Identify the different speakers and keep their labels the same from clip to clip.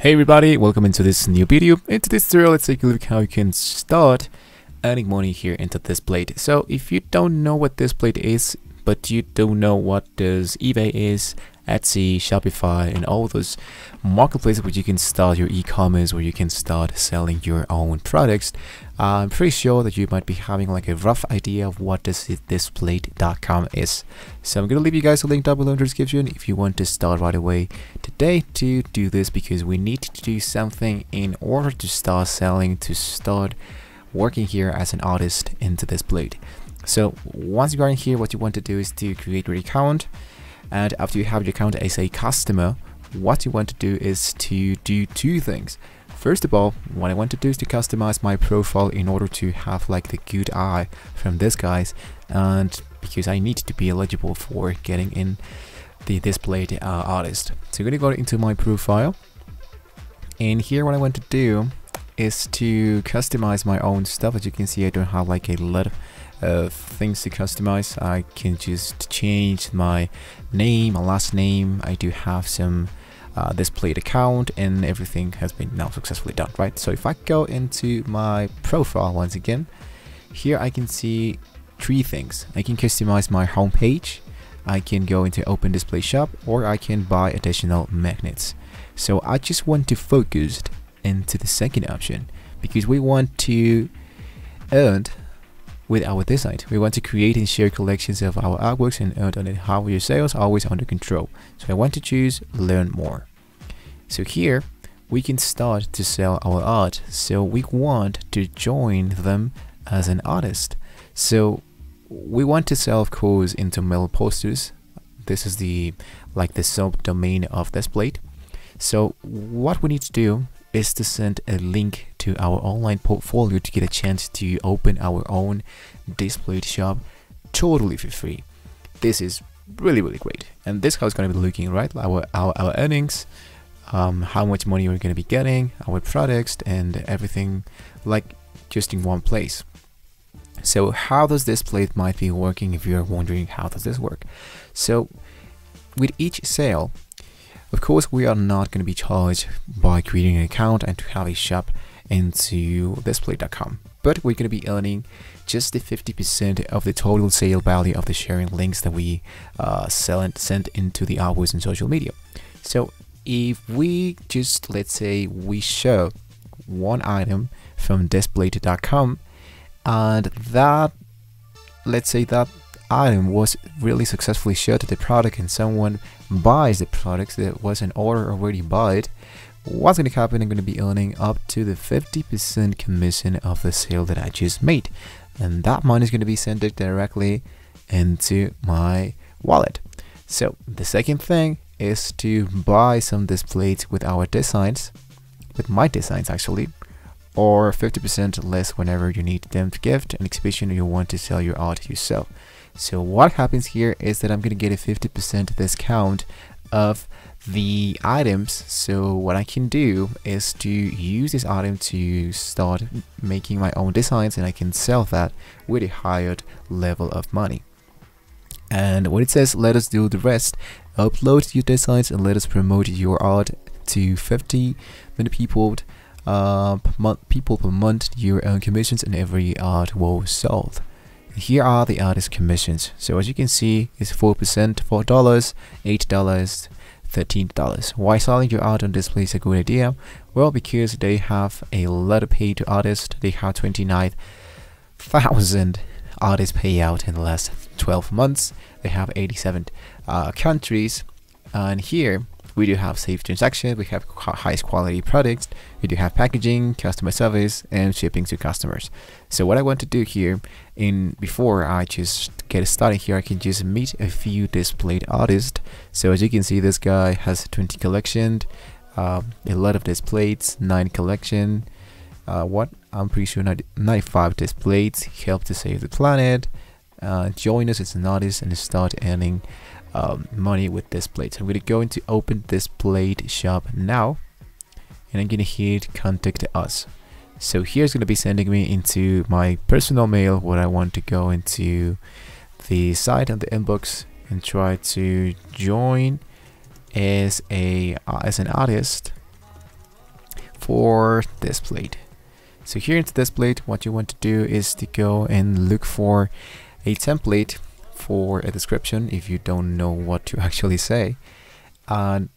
Speaker 1: Hey everybody, welcome into this new video. Into this tutorial, let's take a look how you can start earning money here into Displate. So if you don't know what Displate is, but you don't know what does eBay is, Etsy, Shopify, and all those marketplaces where you can start your e-commerce, where you can start selling your own products. I'm pretty sure that you might be having like a rough idea of what this Displate.com is. So I'm gonna leave you guys a link down below in the description if you want to start right away today to do this because we need to do something in order to start selling, to start working here as an artist into Displate. So once you are in here, what you want to do is to create your account and after you have your account as a customer what you want to do is to do two things first of all what I want to do is to customize my profile in order to have like the good eye from this guys and because I need to be eligible for getting in the Displate uh, artist. So I'm gonna go into my profile and here what I want to do is to customize my own stuff. As you can see I don't have like a lot of uh, things to customize. I can just change my name my last name. I do have some uh, Displate account and everything has been now successfully done right? So if I go into my profile once again here I can see three things. I can customize my homepage I can go into open Displate shop or I can buy additional magnets. So I just want to focus into the second option because we want to earn with our design. We want to create and share collections of our artworks and earn on it how your sales are always under control. So I want to choose learn more. So here we can start to sell our art. So we want to join them as an artist. So we want to sell of course into mail posters. This is the like the subdomain of Displate. So what we need to do is to send a link to our online portfolio to get a chance to open our own Displate shop totally for free. This is really really great. And this is how it's going to be looking right? Our our, our earnings um, how much money we're going to be getting our products and everything like just in one place. So how does Displate might be working if you're wondering how does this work? So with each sale of course, we are not going to be charged by creating an account and to have a shop into displate.com, but we're going to be earning just the 50% of the total sale value of the sharing links that we uh, sell and send into the artworks and social media. So if we just, let's say we show one item from displate.com and that, let's say that item was really successfully shared to the product and someone buys the product that was an order already bought, what's going to happen? I'm going to be earning up to the 50% commission of the sale that I just made. And that money is going to be sent directly into my wallet. So the second thing is to buy some displays with our designs, with my designs actually, or 50% less whenever you need them to gift an exhibition you want to sell your art yourself. So what happens here is that I'm going to get a 50% discount of the items. So what I can do is to use this item to start making my own designs and I can sell that with a higher level of money. And what it says let us do the rest. Upload your designs and let us promote your art to 50 million people uh, people per month your own commissions and every art will sold here are the artist commissions. So as you can see, it's 4%, $4, $8, $13. Why selling your art on Displate is a good idea? Well, because they have a lot of pay to artists. They have 29,000 artists payout in the last 12 months. They have 87 uh, countries. And here we do have safe transaction, we have highest quality products, we do have packaging, customer service, and shipping to customers. So what I want to do here, in before I just get started here, I can just meet a few Displate artists. So as you can see, this guy has 20 collection, uh, a lot of Displates, 9 collection, uh, what I'm pretty sure 95 Displates, help to save the planet, uh, join us as an artist and start earning um, money with Displate. So I'm going to go into open Displate shop now and I'm going to hit contact us. So here's going to be sending me into my personal mail where I want to go into the site and the inbox and try to join as a uh, as an artist for Displate. So here into Displate, what you want to do is to go and look for a template for a description if you don't know what to actually say. And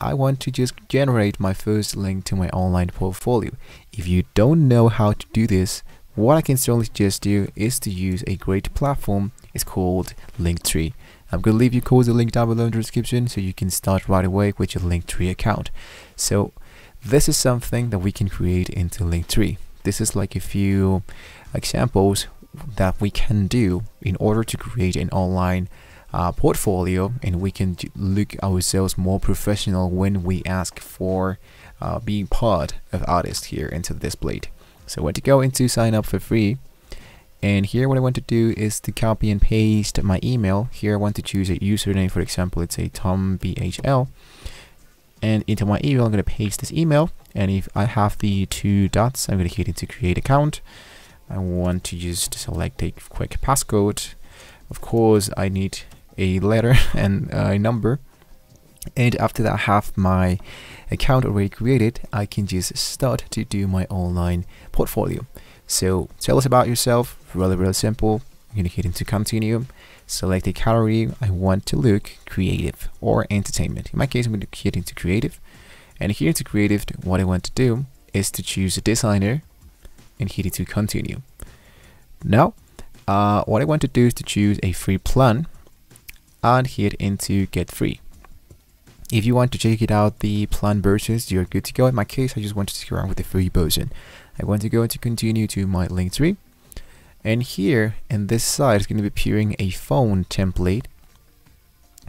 Speaker 1: I want to just generate my first link to my online portfolio. If you don't know how to do this, what I can certainly suggest you is to use a great platform. It's called Linktree. I'm going to leave you codes the link down below in the description so you can start right away with your Linktree account. So this is something that we can create into Linktree. This is like a few examples that we can do in order to create an online uh, portfolio and we can look ourselves more professional when we ask for uh, being part of artists here into Displate. So want to go into sign up for free and here what I want to do is to copy and paste my email. Here I want to choose a username, for example, it's a tombhl. And into my email, I'm going to paste this email. And if I have the two dots, I'm going to hit into create account. I want to just select a quick passcode. Of course, I need a letter and a number. And after that I have my account already created, I can just start to do my online portfolio. So tell us about yourself, really, really simple. I'm going to hit into continue, select a category. I want to look creative or entertainment. In my case, I'm going to hit into creative. And here into creative, what I want to do is to choose a designer and hit to continue. Now, uh, what I want to do is to choose a free plan and hit into get free. If you want to check it out, the plan versions, you're good to go. In my case, I just want to stick around with the free version. I want to go to continue to my Linktree. And here in this side is going to be appearing a phone template.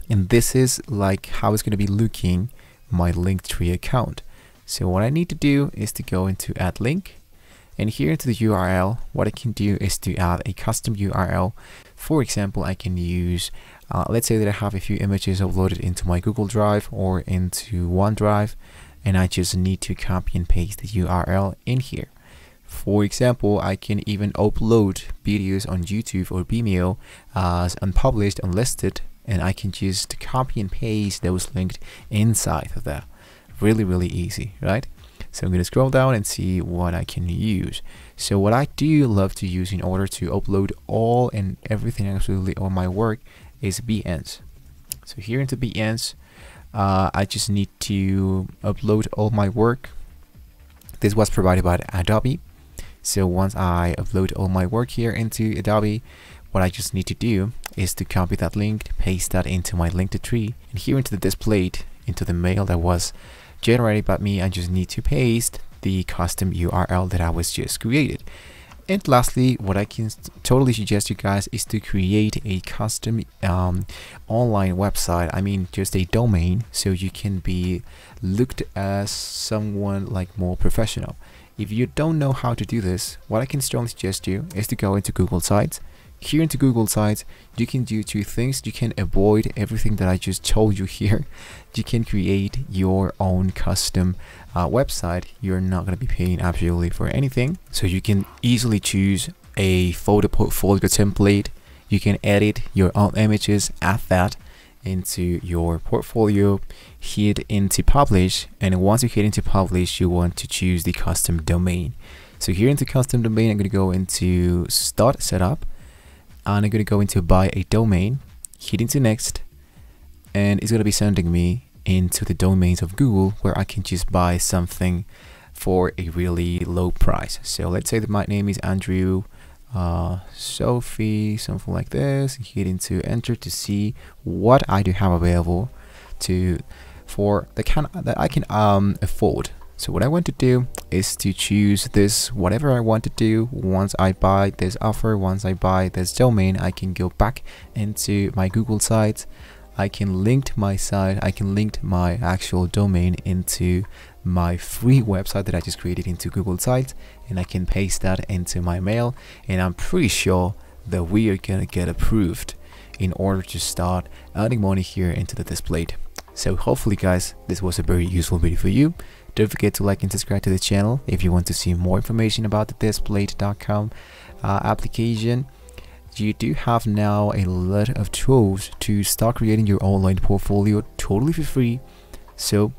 Speaker 1: And this is like how it's going to be looking my Linktree account. So what I need to do is to go into add link and here into the URL what I can do is to add a custom URL for example I can use uh, let's say that I have a few images uploaded into my Google Drive or into OneDrive and I just need to copy and paste the URL in here for example, I can even upload videos on YouTube or Vimeo as unpublished, unlisted, and I can just copy and paste those linked inside of that. Really, really easy, right? So I'm going to scroll down and see what I can use. So what I do love to use in order to upload all and everything absolutely on my work is Behance. So here into Behance, uh, I just need to upload all my work. This was provided by Adobe so once I upload all my work here into Adobe, what I just need to do is to copy that link, paste that into my Linktree, and here into the Displate, into the mail that was generated by me, I just need to paste the custom URL that I was just created. And lastly, what I can totally suggest you guys is to create a custom um, online website. I mean, just a domain so you can be looked as someone like more professional. If you don't know how to do this, what I can strongly suggest you is to go into Google Sites. Here into Google Sites, you can do two things. You can avoid everything that I just told you here. You can create your own custom uh, website. You're not going to be paying absolutely for anything. So you can easily choose a photo portfolio template. You can edit your own images, add that into your portfolio hit into publish and once you hit into publish you want to choose the custom domain so here into custom domain I'm going to go into start setup and I'm going to go into buy a domain hit into next and it's going to be sending me into the domains of Google where I can just buy something for a really low price so let's say that my name is Andrew uh, Sophie, something like this. Hit into enter to see what I do have available to for the kind that I can um, afford. So what I want to do is to choose this whatever I want to do. Once I buy this offer, once I buy this domain, I can go back into my Google site. I can link my site, I can link my actual domain into my free website that I just created into Google Sites and I can paste that into my mail and I'm pretty sure that we are gonna get approved in order to start earning money here into the Displate. So hopefully guys this was a very useful video for you. Don't forget to like and subscribe to the channel if you want to see more information about the Displate.com uh, application. You do have now a lot of tools to start creating your online portfolio totally for free. So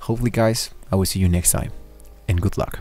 Speaker 1: hopefully guys, I will see you next time. and good luck.